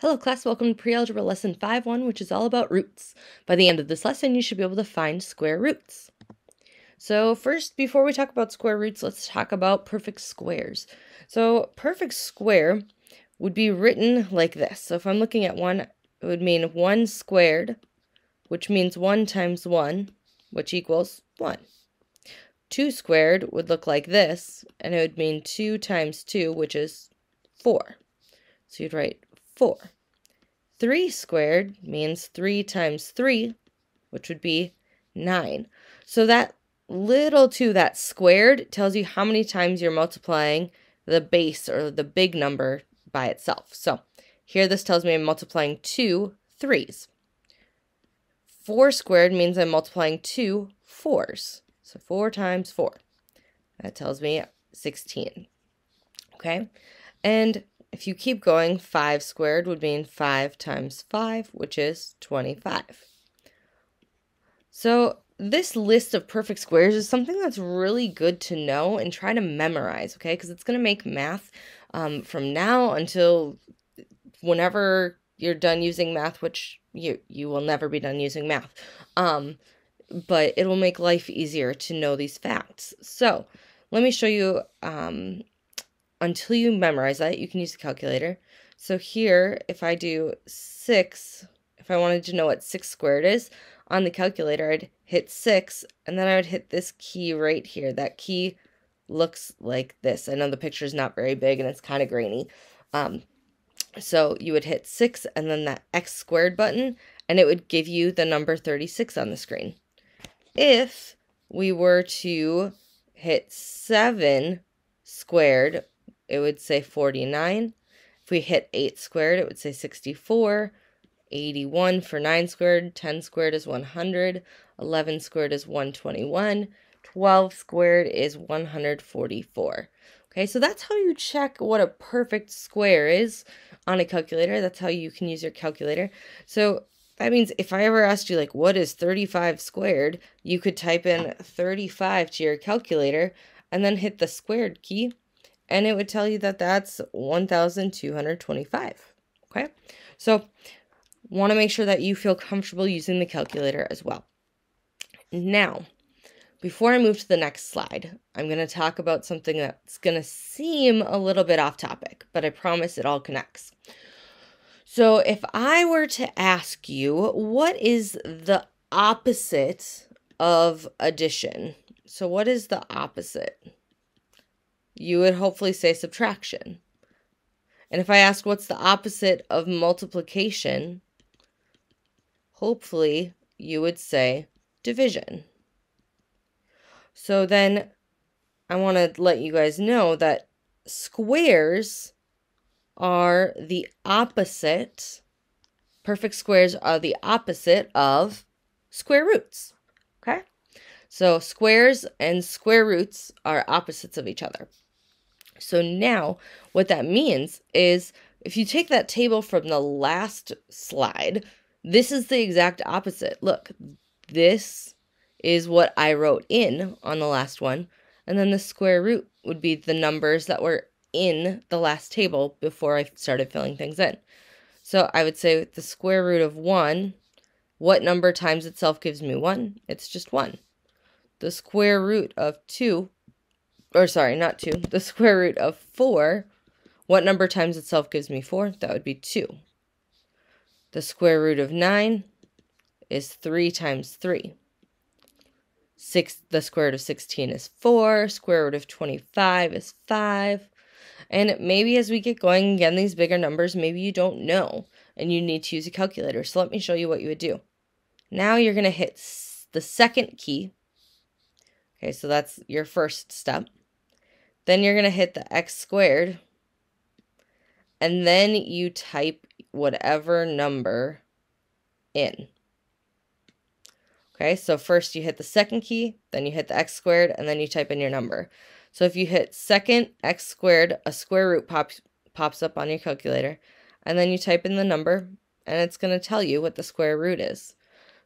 Hello class, welcome to Pre-Algebra Lesson 5-1, which is all about roots. By the end of this lesson, you should be able to find square roots. So first, before we talk about square roots, let's talk about perfect squares. So perfect square would be written like this. So if I'm looking at one, it would mean 1 squared, which means 1 times 1, which equals 1. 2 squared would look like this, and it would mean 2 times 2, which is 4. So you'd write 4. 3 squared means 3 times 3, which would be 9. So that little 2, that squared, tells you how many times you're multiplying the base or the big number by itself. So here this tells me I'm multiplying two threes. 4 squared means I'm multiplying two fours. So 4 times 4. That tells me 16. Okay? And if you keep going, 5 squared would mean 5 times 5, which is 25. So this list of perfect squares is something that's really good to know and try to memorize, okay? Because it's going to make math um, from now until whenever you're done using math, which you, you will never be done using math. Um, but it will make life easier to know these facts. So let me show you um, until you memorize that, you can use a calculator. So here, if I do 6, if I wanted to know what 6 squared is, on the calculator, I'd hit 6, and then I would hit this key right here. That key looks like this. I know the picture is not very big, and it's kind of grainy. Um, so you would hit 6, and then that x squared button, and it would give you the number 36 on the screen. If we were to hit 7 squared it would say 49. If we hit 8 squared, it would say 64. 81 for 9 squared, 10 squared is 100, 11 squared is 121, 12 squared is 144. Okay, so that's how you check what a perfect square is on a calculator. That's how you can use your calculator. So that means if I ever asked you, like, what is 35 squared, you could type in 35 to your calculator and then hit the squared key and it would tell you that that's 1,225. Okay, so want to make sure that you feel comfortable using the calculator as well. Now, before I move to the next slide, I'm going to talk about something that's going to seem a little bit off topic, but I promise it all connects. So, if I were to ask you, what is the opposite of addition? So, what is the opposite? You would hopefully say subtraction. And if I ask what's the opposite of multiplication, hopefully you would say division. So then I want to let you guys know that squares are the opposite, perfect squares are the opposite of square roots. Okay? So squares and square roots are opposites of each other. So now what that means is if you take that table from the last slide, this is the exact opposite. Look, this is what I wrote in on the last one. And then the square root would be the numbers that were in the last table before I started filling things in. So I would say the square root of 1, what number times itself gives me 1? It's just 1. The square root of 2 or sorry, not 2, the square root of 4, what number times itself gives me 4? That would be 2. The square root of 9 is 3 times 3. Six, the square root of 16 is 4. Square root of 25 is 5. And maybe as we get going again, these bigger numbers, maybe you don't know and you need to use a calculator. So let me show you what you would do. Now you're going to hit the second key. Okay, so that's your first step. Then you're going to hit the x squared. And then you type whatever number in. Okay, so first you hit the second key, then you hit the x squared, and then you type in your number. So if you hit second x squared, a square root pops, pops up on your calculator, and then you type in the number, and it's going to tell you what the square root is.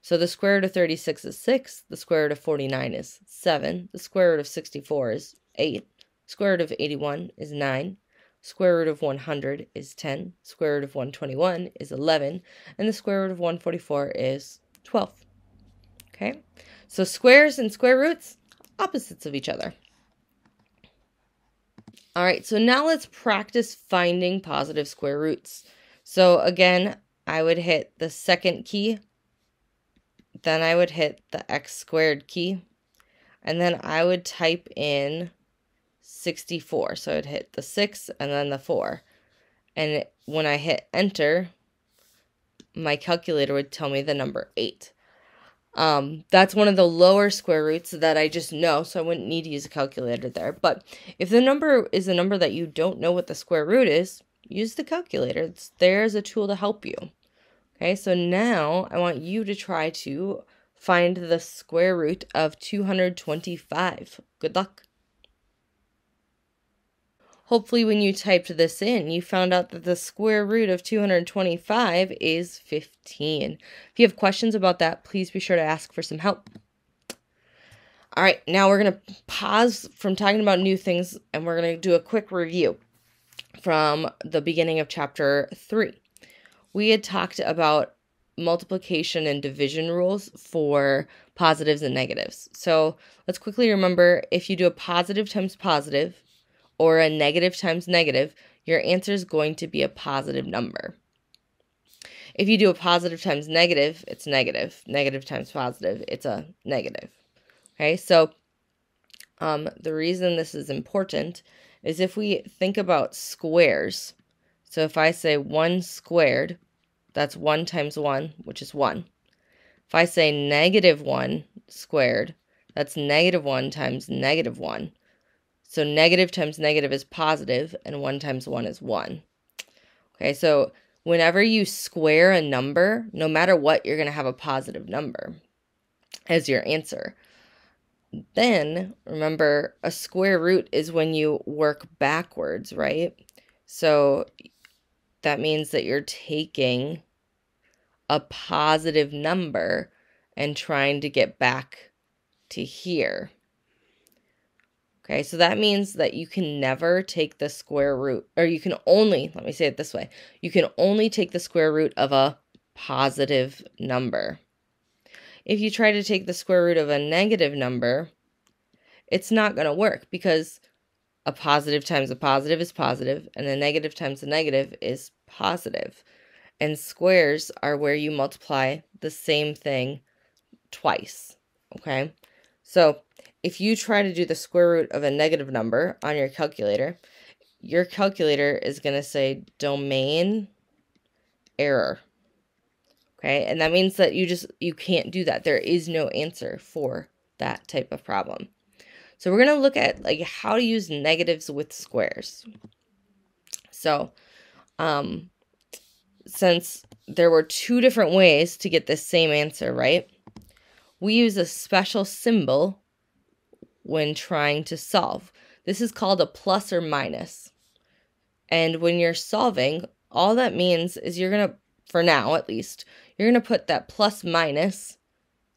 So the square root of 36 is 6, the square root of 49 is 7, the square root of 64 is 8, Square root of 81 is 9. Square root of 100 is 10. Square root of 121 is 11. And the square root of 144 is 12. Okay? So squares and square roots, opposites of each other. All right, so now let's practice finding positive square roots. So again, I would hit the second key, then I would hit the x squared key, and then I would type in 64. So I'd hit the 6 and then the 4. And when I hit enter, my calculator would tell me the number 8. Um, that's one of the lower square roots that I just know, so I wouldn't need to use a calculator there. But if the number is a number that you don't know what the square root is, use the calculator. It's there as a tool to help you. Okay, so now I want you to try to find the square root of 225. Good luck. Hopefully when you typed this in, you found out that the square root of 225 is 15. If you have questions about that, please be sure to ask for some help. All right, now we're going to pause from talking about new things and we're going to do a quick review from the beginning of chapter 3. We had talked about multiplication and division rules for positives and negatives. So let's quickly remember if you do a positive times positive, or a negative times negative, your answer is going to be a positive number. If you do a positive times negative, it's negative. Negative times positive, it's a negative. Okay, so um, the reason this is important is if we think about squares. So if I say 1 squared, that's 1 times 1, which is 1. If I say negative 1 squared, that's negative 1 times negative 1. So negative times negative is positive, and 1 times 1 is 1. Okay, so whenever you square a number, no matter what, you're going to have a positive number as your answer. Then, remember, a square root is when you work backwards, right? So that means that you're taking a positive number and trying to get back to here. Okay, so that means that you can never take the square root, or you can only, let me say it this way, you can only take the square root of a positive number. If you try to take the square root of a negative number, it's not going to work because a positive times a positive is positive, and a negative times a negative is positive. And squares are where you multiply the same thing twice. Okay, so if you try to do the square root of a negative number on your calculator, your calculator is going to say domain error. Okay, and that means that you just, you can't do that. There is no answer for that type of problem. So we're going to look at like how to use negatives with squares. So, um, since there were two different ways to get the same answer, right? We use a special symbol when trying to solve. This is called a plus or minus. And when you're solving, all that means is you're going to, for now at least, you're going to put that plus minus,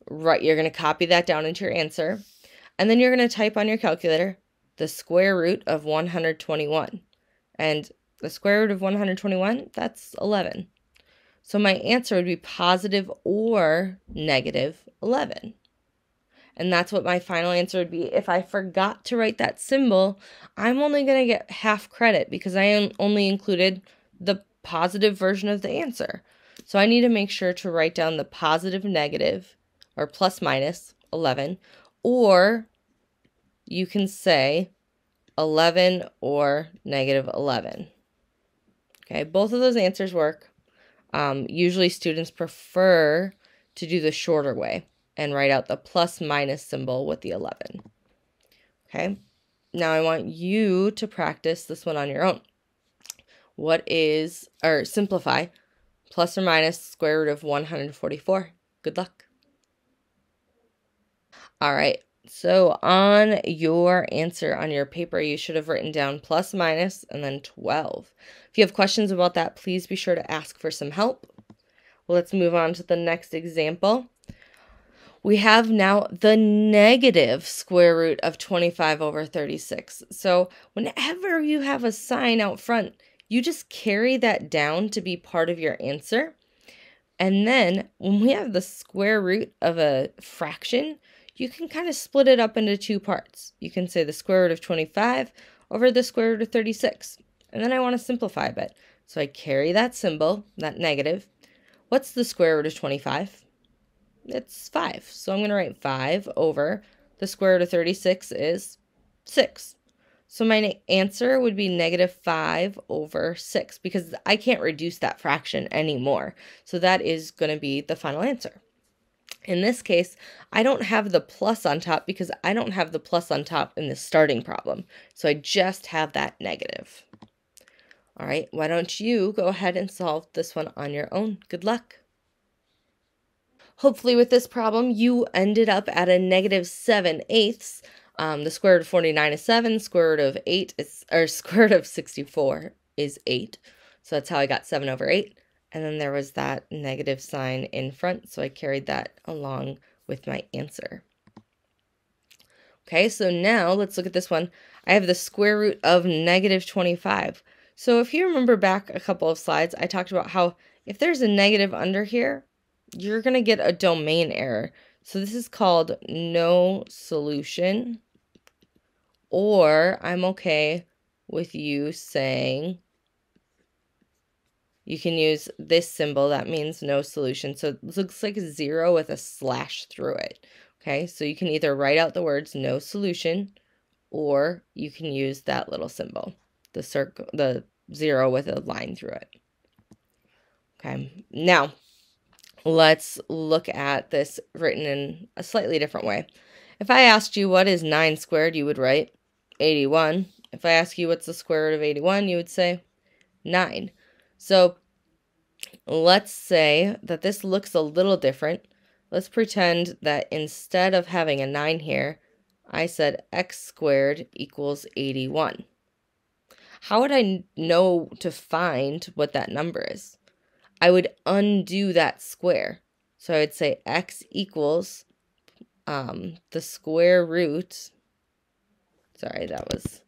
right, you're going to copy that down into your answer. And then you're going to type on your calculator the square root of 121. And the square root of 121, that's 11. So my answer would be positive or negative 11. And that's what my final answer would be. If I forgot to write that symbol, I'm only going to get half credit because I only included the positive version of the answer. So I need to make sure to write down the positive, negative, or plus minus 11, or you can say 11 or negative 11. Okay, both of those answers work. Um, usually students prefer to do the shorter way and write out the plus minus symbol with the 11. Okay, now I want you to practice this one on your own. What is, or simplify, plus or minus square root of 144. Good luck. All right, so on your answer on your paper, you should have written down plus minus and then 12. If you have questions about that, please be sure to ask for some help. Well, let's move on to the next example. We have now the negative square root of 25 over 36. So whenever you have a sign out front, you just carry that down to be part of your answer. And then when we have the square root of a fraction, you can kind of split it up into two parts. You can say the square root of 25 over the square root of 36. And then I want to simplify a bit. So I carry that symbol, that negative. What's the square root of 25? It's 5. So I'm going to write 5 over the square root of 36 is 6. So my answer would be negative 5 over 6 because I can't reduce that fraction anymore. So that is going to be the final answer. In this case, I don't have the plus on top because I don't have the plus on top in the starting problem. So I just have that negative. All right, why don't you go ahead and solve this one on your own? Good luck. Hopefully with this problem, you ended up at a negative 7 eighths. Um, the square root of 49 is 7, square root of 8 is, or square root of 64 is 8. So that's how I got 7 over 8. And then there was that negative sign in front, so I carried that along with my answer. Okay, so now let's look at this one. I have the square root of negative 25. So if you remember back a couple of slides, I talked about how if there's a negative under here, you're going to get a domain error. So this is called no solution. Or I'm okay with you saying you can use this symbol. That means no solution. So it looks like a zero with a slash through it. Okay, so you can either write out the words no solution or you can use that little symbol, the circle, the zero with a line through it. Okay, now let's look at this written in a slightly different way. If I asked you what is 9 squared, you would write 81. If I ask you what's the square root of 81, you would say 9. So let's say that this looks a little different. Let's pretend that instead of having a 9 here, I said x squared equals 81. How would I know to find what that number is? I would undo that square. So I would say x equals um, the square root. Sorry, that was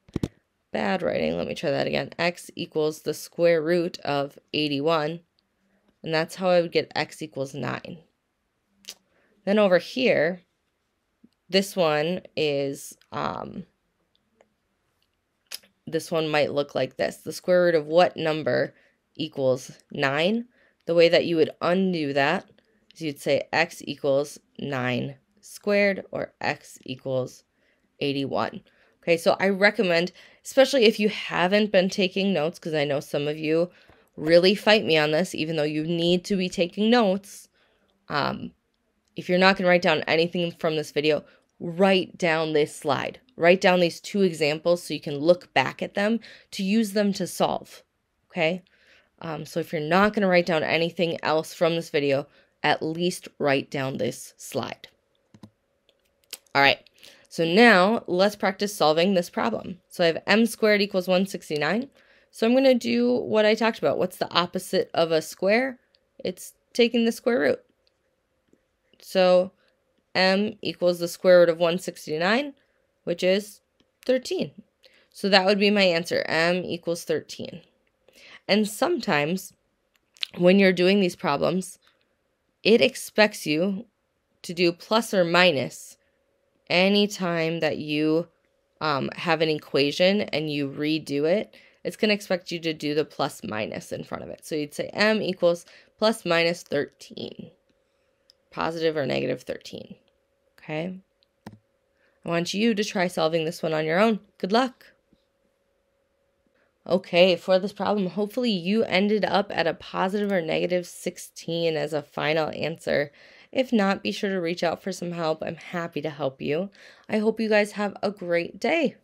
bad writing. Let me try that again. x equals the square root of 81. And that's how I would get x equals 9. Then over here, this one is, um, this one might look like this. The square root of what number equals 9? The way that you would undo that is you'd say x equals 9 squared or x equals 81. Okay, so I recommend, especially if you haven't been taking notes, because I know some of you really fight me on this, even though you need to be taking notes. Um, if you're not going to write down anything from this video, write down this slide. Write down these two examples so you can look back at them to use them to solve. Okay? Um, so if you're not going to write down anything else from this video, at least write down this slide. All right. So now let's practice solving this problem. So I have m squared equals 169. So I'm going to do what I talked about. What's the opposite of a square? It's taking the square root. So m equals the square root of 169, which is 13. So that would be my answer. m equals 13. And sometimes when you're doing these problems, it expects you to do plus or minus anytime that you um, have an equation and you redo it, it's going to expect you to do the plus minus in front of it. So you'd say m equals plus minus 13, positive or negative 13. Okay? I want you to try solving this one on your own. Good luck. Okay, for this problem, hopefully you ended up at a positive or negative 16 as a final answer. If not, be sure to reach out for some help. I'm happy to help you. I hope you guys have a great day.